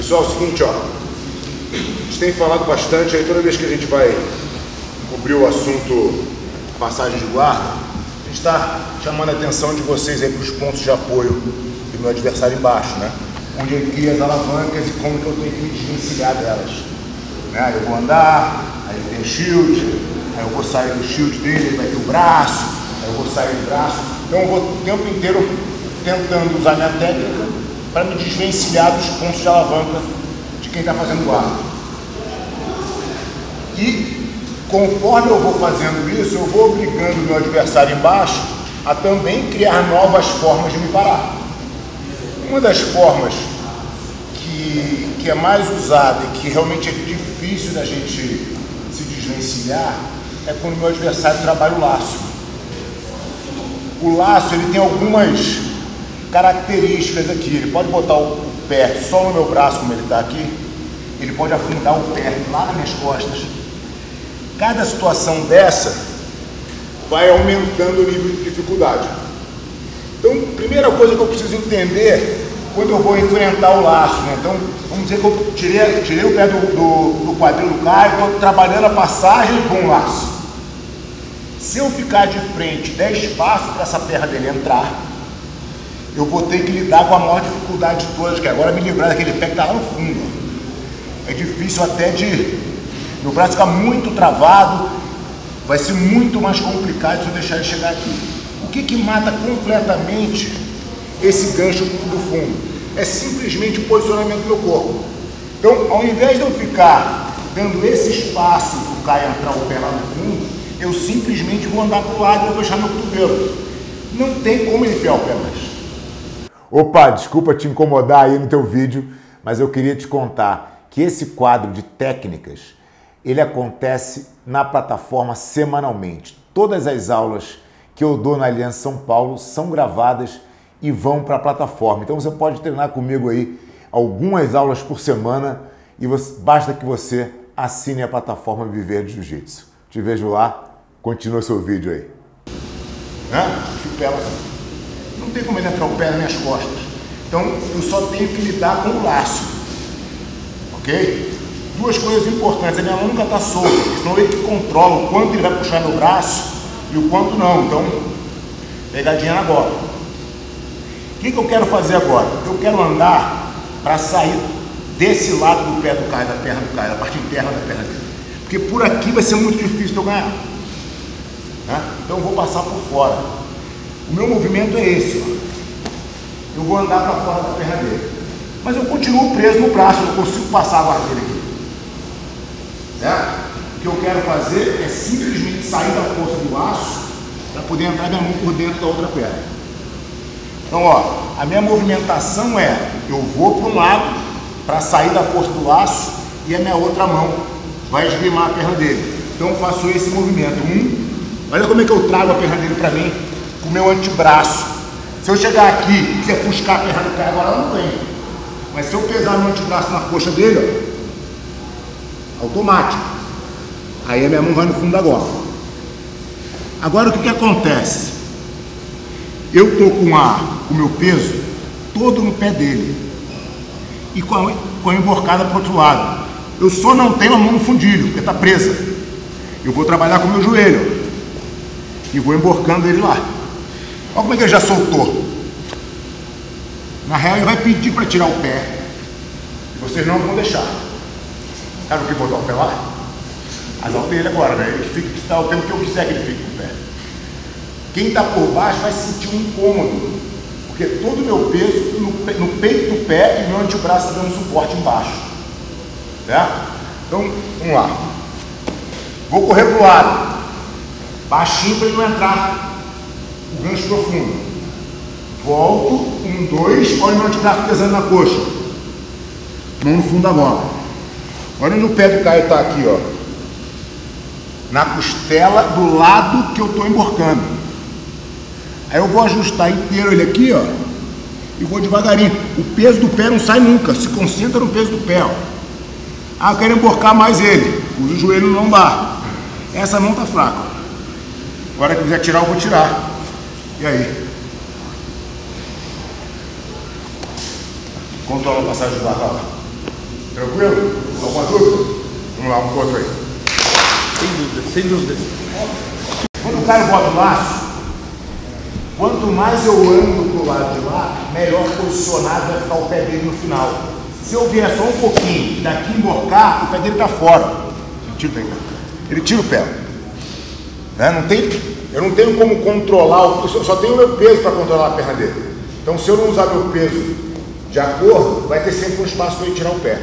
Pessoal, é o seguinte, ó. A gente tem falado bastante aí, toda vez que a gente vai cobrir o assunto passagem de guarda, a gente está chamando a atenção de vocês aí para os pontos de apoio do meu adversário embaixo, né? Onde ele cria as alavancas e como que eu tenho que me desvencilhar delas. Né? Eu vou andar, aí tem o shield, aí eu vou sair do shield dele, ele vai ter o braço, aí eu vou sair do braço. Então eu vou o tempo inteiro tentando usar minha técnica para me desvencilhar dos pontos de alavanca de quem está fazendo guarda. E conforme eu vou fazendo isso, eu vou obrigando o meu adversário embaixo a também criar novas formas de me parar. Uma das formas que, que é mais usada e que realmente é difícil da gente se desvencilhar é quando o meu adversário trabalha o laço. O laço ele tem algumas características aqui. Ele pode botar o pé só no meu braço, como ele está aqui. Ele pode afundar o pé lá nas minhas costas. Cada situação dessa vai aumentando o nível de dificuldade. Então, primeira coisa que eu preciso entender quando eu vou enfrentar o laço, né? Então, vamos dizer que eu tirei, tirei o pé do, do, do quadril do estou trabalhando a passagem com o laço. Se eu ficar de frente, der espaço para essa perna dele entrar, eu vou ter que lidar com a maior dificuldade de todas, que é agora me livrar daquele pé que está lá no fundo. É difícil até de. Meu braço ficar muito travado, vai ser muito mais complicado se eu deixar ele chegar aqui. O que, que mata completamente esse gancho do fundo? É simplesmente o posicionamento do meu corpo. Então, ao invés de eu ficar dando esse espaço para o Caio entrar o pé lá no fundo, eu simplesmente vou andar para o lado e vou fechar meu cotovelo. Não tem como enfiar o pé mais. Opa, desculpa te incomodar aí no teu vídeo, mas eu queria te contar que esse quadro de técnicas, ele acontece na plataforma semanalmente. Todas as aulas que eu dou na Aliança São Paulo são gravadas e vão para a plataforma. Então você pode treinar comigo aí algumas aulas por semana e você, basta que você assine a plataforma Viver de Jiu-Jitsu. Te vejo lá, continua seu vídeo aí. Chupela não tem como ele entrar o pé nas minhas costas. Então eu só tenho que lidar com o laço. Ok? Duas coisas importantes, a minha mão nunca está solta, senão ele que controla o quanto ele vai puxar meu braço e o quanto não. Então, pegadinha na bola. O que, que eu quero fazer agora? Eu quero andar para sair desse lado do pé do Caio, da perna do Caio, da parte interna da perna dele. Porque por aqui vai ser muito difícil eu ganhar. Né? Então eu vou passar por fora. O meu movimento é esse, ó. Eu vou andar para fora da perna dele. Mas eu continuo preso no braço, eu não consigo passar a dele aqui. Certo? O que eu quero fazer é simplesmente sair da força do laço para poder entrar minha mão por dentro da outra perna. Então, ó, a minha movimentação é, eu vou para um lado para sair da força do laço e a minha outra mão vai esgrimar a perna dele. Então eu faço esse movimento. Um, olha como é que eu trago a perna dele para mim o meu antebraço. Se eu chegar aqui e quiser puxar a perna do cara, agora não tem. Mas se eu pesar meu antebraço na coxa dele, ó, automático. Aí a minha mão vai no fundo da gola. Agora o que, que acontece? Eu estou com a, o meu peso todo no pé dele e com a, com a emborcada para outro lado. Eu só não tenho a mão no fundilho, porque está presa. Eu vou trabalhar com o meu joelho e vou emborcando ele lá. Olha como é que ele já soltou. Na real, ele vai pedir para tirar o pé. E vocês não vão deixar. Sabe o que botar o pé lá? Azar dele agora, né? Ele fica está o tempo que eu quiser que ele fique com o pé. Quem está por baixo vai sentir um incômodo. Porque todo o meu peso no, no peito do pé e meu antebraço está dando suporte embaixo. Certo? Então, vamos lá. Vou correr para o lado. Baixinho para ele não entrar gancho profundo. Volto, um, dois, olha o meu antebraço pesando na coxa. Mão no fundo da bola. Olha no pé do Caio tá aqui, ó. Na costela do lado que eu estou emborcando. Aí eu vou ajustar inteiro ele aqui, ó. E vou devagarinho. O peso do pé não sai nunca. Se concentra no peso do pé, ó. Ah, eu quero emborcar mais ele. Usa o joelho no lombar. Essa mão tá fraca. Agora que quiser tirar, eu vou tirar. E aí? Controla a passagem do barco. Tranquilo? Alguma dúvida? Vamos lá, um outro aí. Sem dúvida, sem dúvida. Quando o cara bota o laço, quanto mais eu ando pro lado de lá, melhor posicionado vai ficar o pé dele no final. Se eu vier só um pouquinho daqui emborcar, o pé dele tá fora. Tira Ele tira o pé. Né? Não tem, eu não tenho como controlar, eu só tenho o meu peso para controlar a perna dele. Então se eu não usar meu peso de acordo, vai ter sempre um espaço para ele tirar o pé.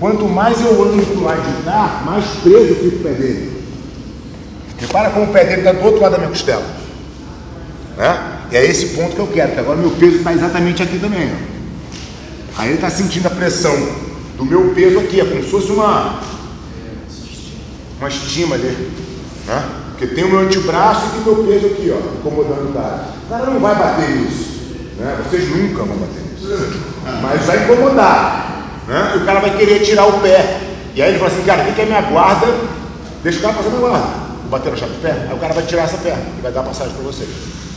Quanto mais eu ando para o lado de cá, mais preso fica o pé dele. Repara como o pé dele está do outro lado da minha costela. Né? E é esse ponto que eu quero, que agora meu peso está exatamente aqui também. Ó. Aí ele está sentindo a pressão do meu peso aqui, é como se fosse uma, uma estima ali. Né? Porque tem o meu antebraço e tem o meu peso aqui, ó, incomodando o cara. O cara não vai bater nisso. Né? Vocês nunca vão bater nisso. Mas vai incomodar. Né? E o cara vai querer tirar o pé. E aí ele fala assim, cara, o que é minha guarda? Deixa o cara passar minha guarda. Bater na chave de pé. Aí o cara vai tirar essa perna e vai dar passagem para vocês.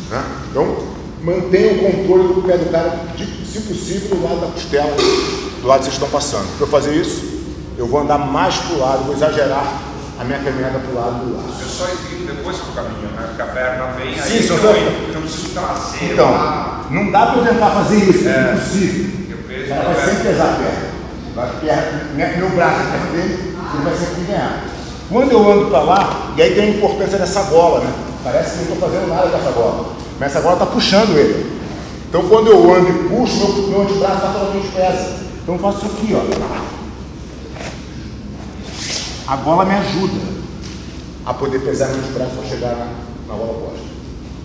Né? Então, mantenha o controle do pé do cara, de, se possível, do lado da costela, do lado que vocês estão passando. Para eu fazer isso, eu vou andar mais para o lado, vou exagerar a minha caminhada para o lado do laço. Eu só explico depois que eu caminho, né? Porque a perna vem Sim, aí só eu, eu não preciso trazer Então, lá. não dá para eu tentar fazer isso, é, É. impossível. Eu na vai sempre perna. pesar a perna. Vai perna meu braço, a perna dele, ele vai sempre ganhar. Quando eu ando para lá, e aí tem a importância dessa gola, né? Parece que eu não estou fazendo nada com essa gola. Mas essa gola está puxando ele. Então quando eu ando e puxo, meu, meu antebraço naturalmente pesa. Então eu faço isso aqui, ó. A gola me ajuda a poder pesar meu antebraço para chegar na, na gola oposta.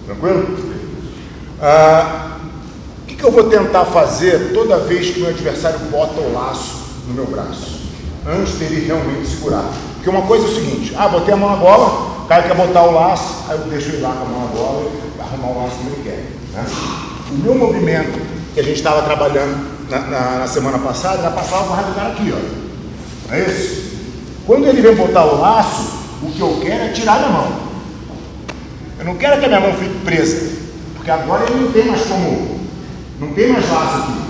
Tranquilo? Ah, o que, que eu vou tentar fazer toda vez que meu adversário bota o laço no meu braço? Antes dele realmente segurar. Porque uma coisa é o seguinte, ah, botei a mão na gola, o cara quer botar o laço, aí eu deixo ele lá com a mão na gola e arrumar o laço como ele quer. né? O meu movimento que a gente estava trabalhando na, na- na semana passada era passar o barra do cara aqui, ó. Não é isso? Quando ele vem botar o laço, o que eu quero é tirar minha mão. Eu não quero que a minha mão fique presa, porque agora ele não tem mais como, não tem mais laço aqui.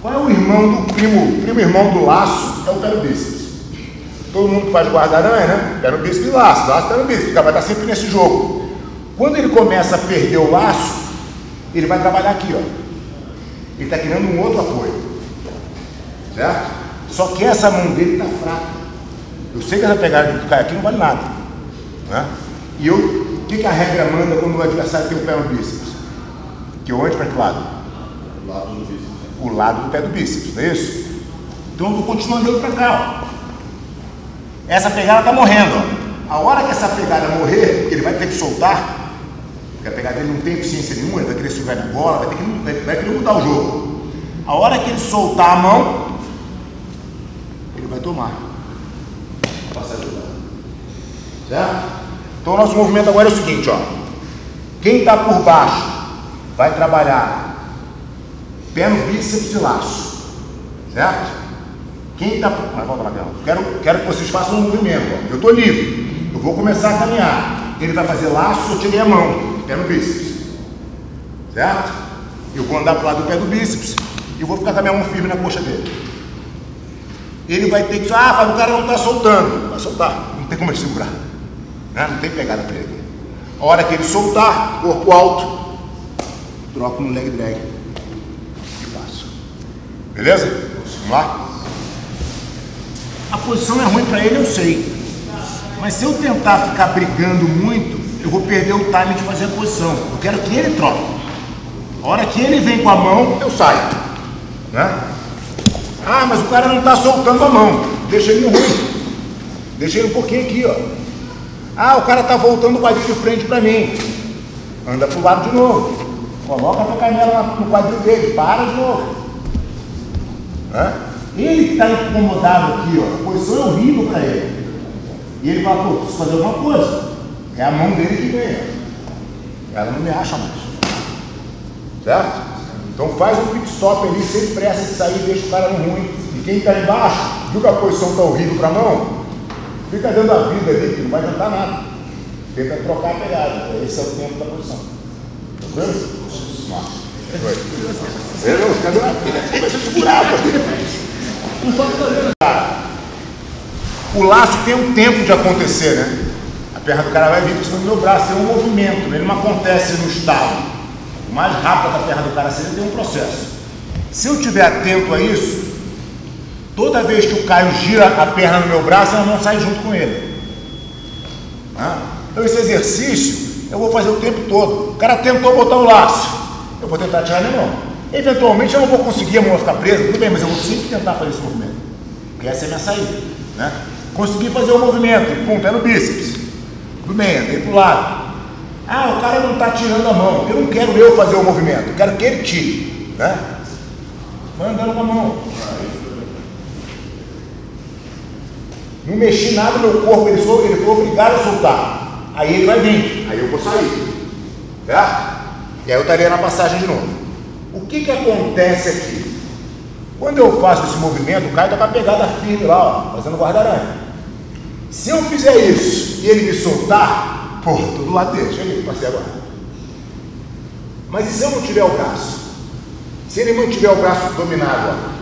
Qual é o irmão do primo, primo irmão do laço? É o pé. Todo mundo que faz guarda-aranha, né? Pé no bíceps e laço, laço pé no bíceps, vai estar sempre nesse jogo. Quando ele começa a perder o laço, ele vai trabalhar aqui, ó. Ele está criando um outro apoio. Certo? Só que essa mão dele está fraca. Eu sei que essa pegada do cara aqui não vale nada. Né? E eu, o que, que a regra manda quando o adversário tem o pé no bíceps? Que eu ande para que lado? O lado do pé do bíceps, não é isso? Então eu vou continuar andando para cá. Ó. Essa pegada está morrendo. Ó. A hora que essa pegada morrer, ele vai ter que soltar, porque a pegada dele não tem eficiência nenhuma, ele vai querer sugar na bola, vai, ter que, vai, vai querer mudar o jogo. A hora que ele soltar a mão, ele vai tomar. Certo? Então o nosso movimento agora é o seguinte, ó. Quem está por baixo vai trabalhar pé no bíceps e laço. Certo? Quem está por. Mas volta lá. Quero, quero que vocês façam um movimento. Ó. Eu estou livre. Eu vou começar a caminhar. Ele vai fazer laço, eu tirei a mão. Pé no bíceps. Certo? Eu vou andar para o lado do pé do bíceps e vou ficar com a minha mão firme na coxa dele. Ele vai ter que dizer, ah, mas o cara não está soltando. Vai soltar, não tem como ele segurar. Né? Não tem pegada para ele. A hora que ele soltar, corpo alto, troco no leg drag e faço. Beleza? Vamos lá? A posição é ruim para ele, eu sei. Mas se eu tentar ficar brigando muito, eu vou perder o time de fazer a posição. Eu quero que ele troque. A hora que ele vem com a mão, eu saio. Né? Ah, mas o cara não está soltando a mão. Deixa ele ruim. Deixa ele um pouquinho aqui, ó. Ah, o cara está voltando o quadril de frente para mim. Anda pro lado de novo. Coloca a tua canela no quadril dele. Para de novo. Hã? Ele está incomodado aqui, ó. A posição é horrível para ele. E ele fala, pô, preciso fazer alguma coisa. É a mão dele que ganha. Ela não me acha mais. Certo? Então faz um pit stop ali, sem pressa de sair, deixa o cara no ruim. E quem está embaixo, viu que a posição está horrível para a mão, fica dando a vida ali, que não vai adiantar nada. Tenta trocar a pegada. Esse é o tempo da posição. Tranquilo? Não, cadê eu segurar, pô. O laço tem um tempo de acontecer, né? A perna do cara vai vir por cima meu braço, tem um movimento, né? ele não acontece no estalo. Mais rápido da perna do cara seria tem um processo. Se eu estiver atento a isso, toda vez que o Caio gira a perna no meu braço, ela não sai junto com ele. Ah, então esse exercício eu vou fazer o tempo todo. O cara tentou botar o laço, eu vou tentar tirar minha mão. Eventualmente eu não vou conseguir, a mão ficar presa, tudo bem, mas eu vou sempre tentar fazer esse movimento. Porque essa é a minha saída. Né? Consegui fazer o movimento, pum, pé no bíceps. Tudo bem, andei para o lado. Ah, o cara não está tirando a mão. Eu não quero eu fazer o movimento, eu quero que ele tire. Né? Vai andando com a mão. Não mexi nada no meu corpo, ele foi, ele foi obrigado a soltar. Aí ele vai vir, aí eu vou sair. Certo? E aí eu estaria na passagem de novo. O que, que acontece aqui? Quando eu faço esse movimento, o cara está com a pegada firme lá, ó, fazendo guarda-aranha. Se eu fizer isso e ele me soltar, pô, tô do lado dele, cheguei, passei agora. Mas e se eu não tiver o braço? Se ele mantiver o braço dominado, ó.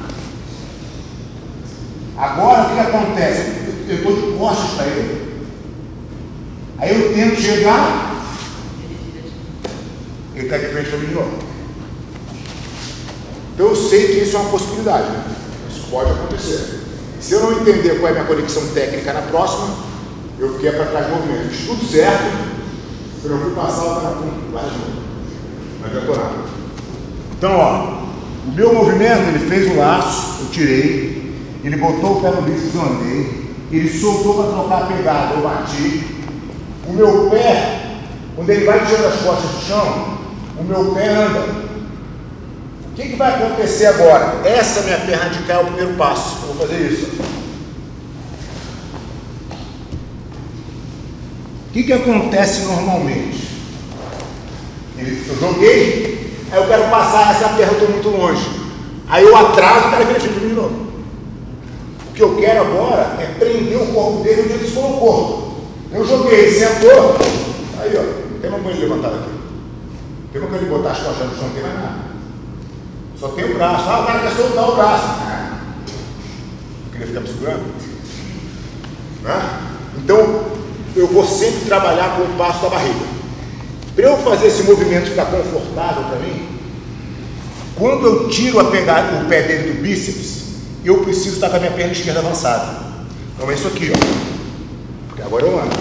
Agora o que, que acontece? Eu estou de costas para ele. Aí eu tento chegar, ele está de frente para mim de novo. Então eu sei que isso é uma possibilidade? Isso pode acontecer. Se eu não entender qual é a minha conexão técnica na próxima, eu fiquei para trás do movimento. Tudo certo, se eu fui passar, eu estava com lá de novo. Não adiantou. Então, ó, o meu movimento, ele fez o laço, eu tirei, ele botou o pé no bíceps, eu andei, ele soltou para trocar a pegada, eu bati. O meu pé, quando ele vai tirando as costas do chão, o meu pé anda. O que, que, vai acontecer agora? Essa minha perna cá é o primeiro passo. Eu vou fazer isso. O que, que acontece normalmente? Eu joguei, aí eu quero passar essa perna, eu estou muito longe. Aí eu atraso, o cara vem de de novo. O que eu quero agora é prender o corpo dele onde ele se colocou. Eu joguei, sentou. Aí, ó, tem uma coisa levantada aqui. Tem uma coisa de botar as costas no chão, não tem mais nada. Só tem o braço. Ah, o cara quer soltar o braço. Ah, queria ficar me segurando. Né? Então, eu vou sempre trabalhar com o passo da barriga. Para eu fazer esse movimento ficar confortável para mim, quando eu tiro a pegar, o pé dele do bíceps, eu preciso estar com a minha perna esquerda avançada. Então é isso aqui, ó. Porque agora eu ando.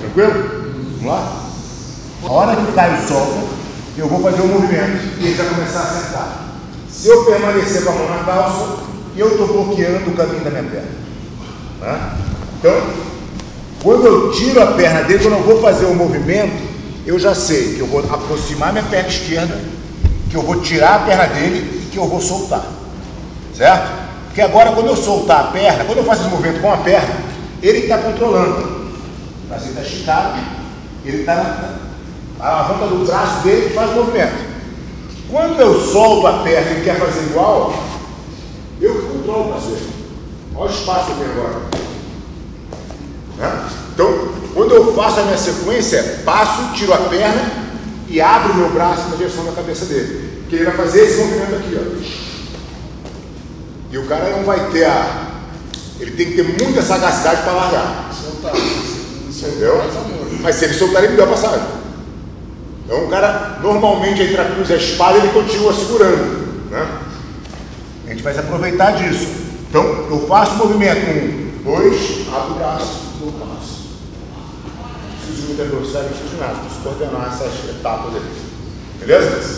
Tranquilo? Vamos lá? A hora que o Caio solta, eu vou fazer um movimento e ele vai começar a sentar. Se eu permanecer com a mão na calça, eu estou bloqueando o caminho da minha perna. Tá? Então, quando eu tiro a perna dele, quando eu vou fazer o um movimento, eu já sei que eu vou aproximar minha perna esquerda, que eu vou tirar a perna dele e que eu vou soltar. Certo? Porque agora, quando eu soltar a perna, quando eu faço esse movimento com a perna, ele está controlando. O braço está esticado, ele está a ponta do braço dele faz o movimento. Quando eu solto a perna e quer fazer igual, eu controlo o braço Olha o espaço aqui agora. Né? Então, quando eu faço a minha sequência, passo, tiro a perna e abro o meu braço na direção da cabeça dele. Que ele vai fazer esse movimento aqui, ó. E o cara não vai ter a. Ele tem que ter muita sagacidade para largar. Soltar. Entendeu? Mas se ele soltar, ele me deu a passagem. Então o cara, normalmente, entre a cruz e a espada, ele continua segurando. Né? Gente vai se aproveitar disso. Então, eu faço o movimento. Um, dois, abro o braço, dou o passo. Preciso de muita velocidade, preciso de nada. Preciso coordenar essas etapas aí. Beleza?